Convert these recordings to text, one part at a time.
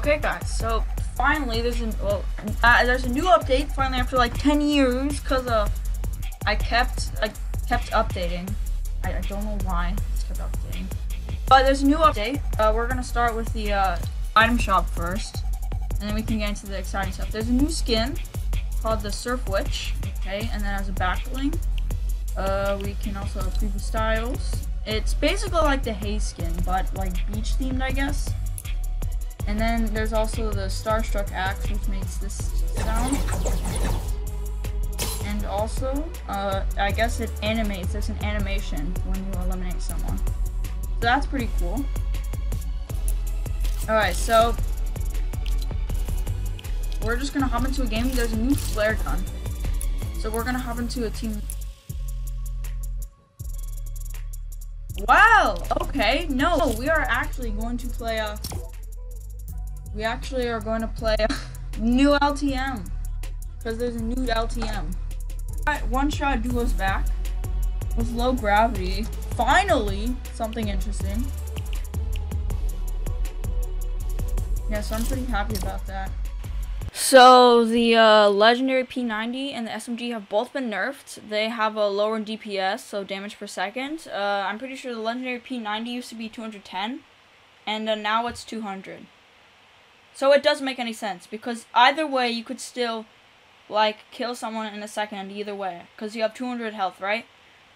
Okay, guys. So finally, there's a well, uh, there's a new update. Finally, after like 10 years, cause uh, I kept I kept updating. I, I don't know why. I kept updating. But there's a new update. Uh, we're gonna start with the uh, item shop first, and then we can get into the exciting stuff. There's a new skin called the Surf Witch. Okay, and then as a back bling, uh, we can also preview styles. It's basically like the hay skin, but like beach themed, I guess. And then there's also the Starstruck axe, which makes this sound. And also, uh, I guess it animates. There's an animation when you eliminate someone. So that's pretty cool. Alright, so we're just gonna hop into a game. There's a new flare gun. So we're gonna hop into a team. Wow, okay. No, we are actually going to play a we actually are going to play new LTM. Because there's a new LTM. One shot duos back. With low gravity. Finally, something interesting. Yeah, so I'm pretty happy about that. So the uh, legendary P90 and the SMG have both been nerfed. They have a lower DPS, so damage per second. Uh, I'm pretty sure the legendary P90 used to be 210, and uh, now it's 200. So it doesn't make any sense because either way you could still like kill someone in a second either way because you have 200 health, right?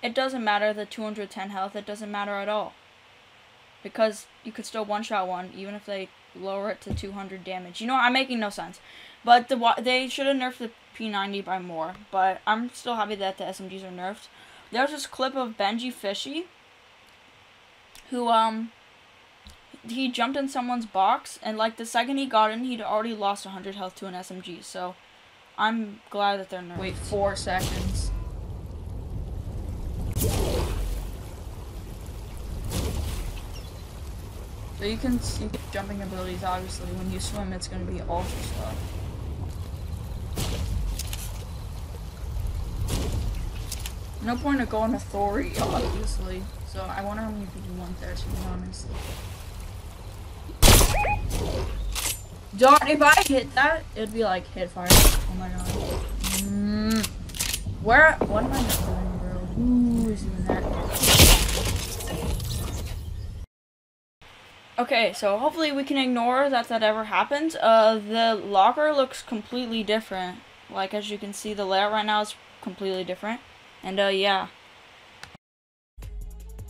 It doesn't matter the 210 health, it doesn't matter at all. Because you could still one-shot one even if they lower it to 200 damage. You know, I'm making no sense. But the they should have nerfed the P90 by more, but I'm still happy that the SMGs are nerfed. There's this clip of BenjyFishy who um he jumped in someone's box, and like the second he got in, he'd already lost 100 health to an SMG. So I'm glad that they're nerfed. Wait four seconds. So you can see jumping abilities, obviously. When you swim, it's going to be ultra slow. No point of going authority, obviously. So I wonder how many people want there, to be honest. Darn, if I hit that, it'd be like hit fire. Oh my god. Mm. Where, what am I doing, bro? Who is that? Okay, so hopefully we can ignore that that ever happened. Uh, the locker looks completely different. Like, as you can see, the layout right now is completely different. And, uh, yeah.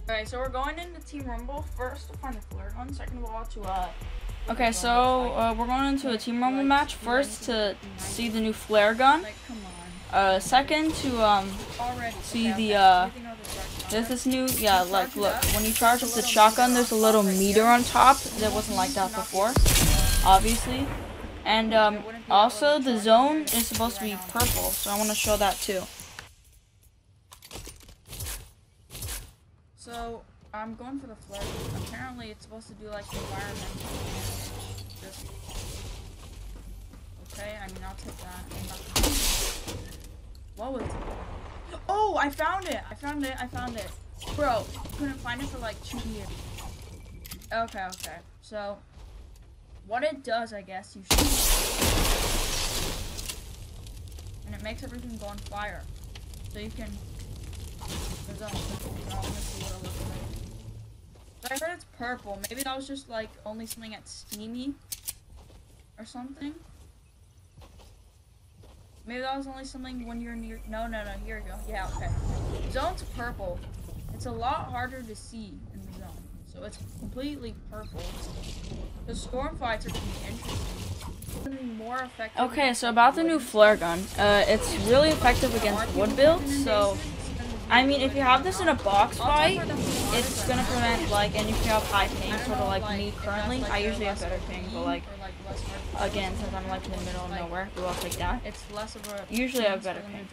Alright, so we're going into Team Rumble. First to find the flare gun, second of all to, uh, Okay, so uh, we're going into a Team Rumble match. First to see the new flare gun. Uh, second to um see the uh there's this new yeah like look when you charge up the shotgun there's a little meter on top that wasn't like that before obviously. And um also the zone is supposed to be purple so I want to show that too. So I'm going for the flood. Apparently, it's supposed to do like environmental Just okay. I mean, I'll take that. What was it? Oh, I found it! I found it! I found it! Bro, couldn't find it for like two years. Okay, okay. So, what it does, I guess, you should. And it makes everything go on fire. So you can. There's a, I heard it's purple. Maybe that was just like only something at Steamy or something. Maybe that was only something when you're near. No, no, no. Here we go. Yeah, okay. Zone's purple. It's a lot harder to see in the zone. So it's completely purple. The storm fights are going to be interesting. More effective okay, so about the new flare gun. Uh, it's really effective against wood builds, so I mean, if you have this in a box fight, it's gonna prevent like, and if you have high ping, sort of like me currently, I usually have better ping, but like, again, since I'm like in the middle of nowhere, we will take that. It's less of a. Usually I have better ping.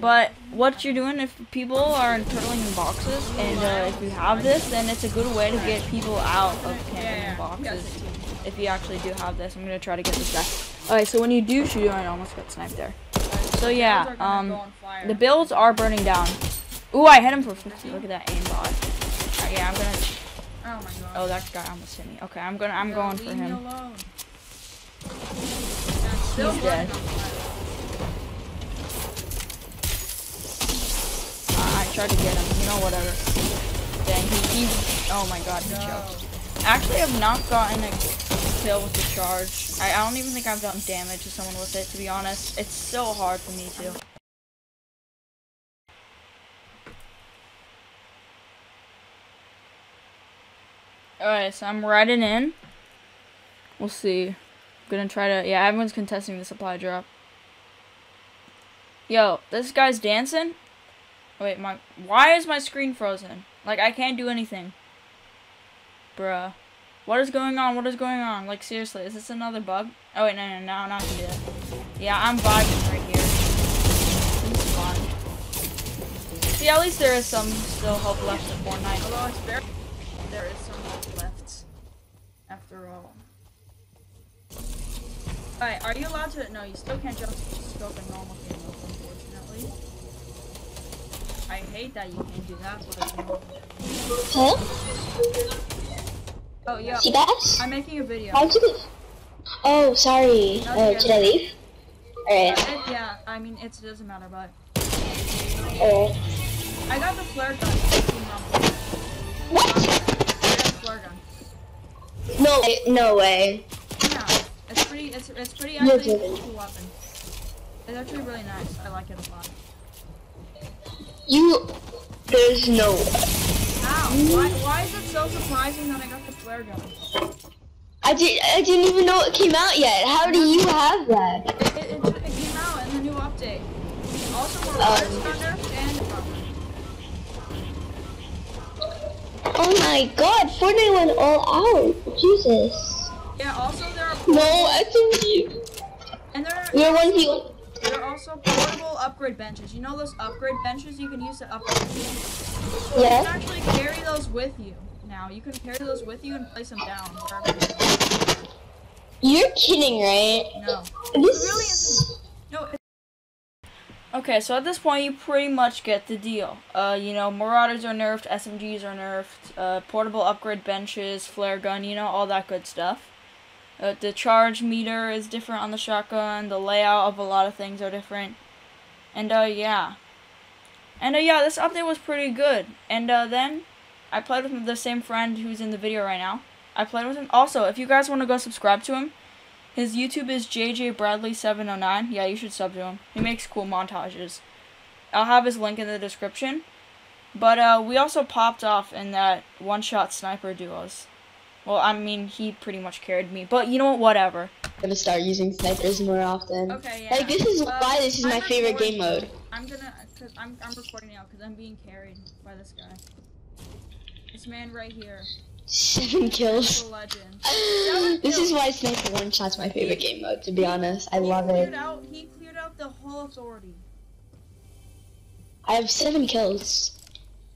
But what you're doing, if people are turtling in boxes, and uh, if you have this, then it's a good way to get people out of camping in boxes. If you actually do have this, I'm gonna try to get this guy. Alright, so when you do shoot, I almost got sniped there. So yeah, um, the builds are burning down. Ooh, I hit him for 50. Look at that aimbot. Right, uh, yeah, I'm gonna. Oh my god. Oh, that guy almost hit me. Okay, I'm gonna. I'm going for him. He's dead. I, I tried to get him. You know, whatever. Dang, he, he oh my god, he No. choked. Actually, I've not gotten a kill with the charge. I, I don't even think I've done damage to someone with it, to be honest. It's so hard for me to. Alright, so I'm riding in. We'll see. I'm gonna try to. Yeah, everyone's contesting the supply drop. Yo, this guy's dancing. Wait, my. Why is my screen frozen? Like, I can't do anything. Bruh. What is going on? What is going on? Like, seriously, is this another bug? Oh, wait, no, no, no, I'm not gonna do that. Yeah, I'm vibing right here. This is fun. See, at least there is some still hope left in Fortnite. Although it's very. There is some. After all. Alright, are you allowed to? No, you still can't jump scope in normal game mode, unfortunately. I hate that you can't do that, but. Huh? Oh, yeah. See that? I'm making a video. How'd you. Oh, sorry. Uh, did I leave? Alright. Uh, yeah, I mean, it doesn't matter, but Oh. I got the flare gun. No way. No way. Yeah, it's pretty. It's it's pretty You're actually a kidding. cool weapon. It's actually really nice. I like it a lot. You... There's no way. Ow! Why why is it so surprising that I got the flare gun? I, did, I didn't even know it came out yet. How do you have that? It, it, it, it came out in the new update. Also, more Um. riders Oh my god, Fortnite went all out. Jesus. Yeah. Also, there are No, SMG. and there are, one v there are also portable upgrade benches. You know those upgrade benches you can use to upgrade. You Yeah. can actually carry those with you. Now you can carry those with you and place them down. you. You're kidding, right? No, This it really isn't. Okay, so at this point you pretty much get the deal. Uh, you know, Marauders are nerfed, SMGs are nerfed, uh, portable upgrade benches, flare gun, you know, all that good stuff. Uh, the charge meter is different on the shotgun. The layout of a lot of things are different. And uh, yeah. And uh, yeah, this update was pretty good. And uh, then I played with the same friend who's in the video right now. I played with him. Also, if you guys want to go subscribe to him, his YouTube is JJ Bradley 709. Yeah, you should sub to him. He makes cool montages. I'll have his link in the description. But uh, we also popped off in that one-shot sniper duos. Well, I mean, he pretty much carried me. But you know what? Whatever. I'm gonna start using snipers more often. Okay, yeah. Like this is why this is my I'm favorite recording. game mode. I'm gonna, cause I'm, I'm recording now because I'm being carried by this guy. This man right here, Seven kills. legend. this is why sniper one shot's my favorite game mode. To be honest, I he love it. Out, he cleared out the whole authority. I have seven kills.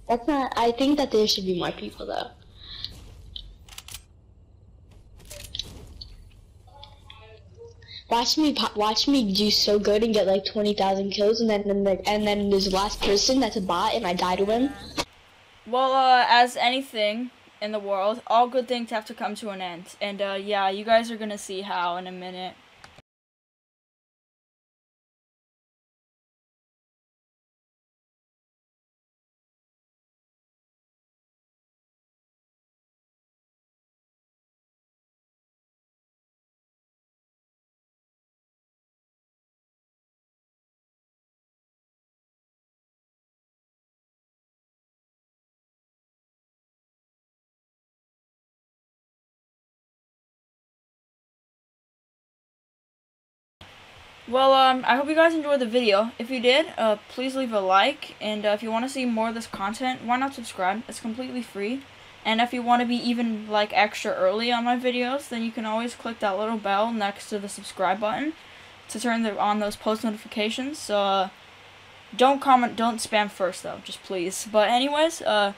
That's not. I think that there should be more people though. Watch me, watch me do so good and get like twenty thousand kills, and then and then, and then there's the last person that's a bot, and I die to him. Well, uh, as anything in the world, all good things have to come to an end. And, uh, yeah, you guys are gonna see how in a minute. Well, um, I hope you guys enjoyed the video. If you did, uh, please leave a like. And uh, if you want to see more of this content, why not subscribe? It's completely free. And if you want to be even, like, extra early on my videos, then you can always click that little bell next to the subscribe button to turn the, on those post notifications. So, uh, don't comment, don't spam first, though, just please. But anyways, uh,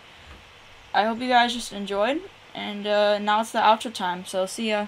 I hope you guys just enjoyed. And uh, now it's the outro time, so see ya.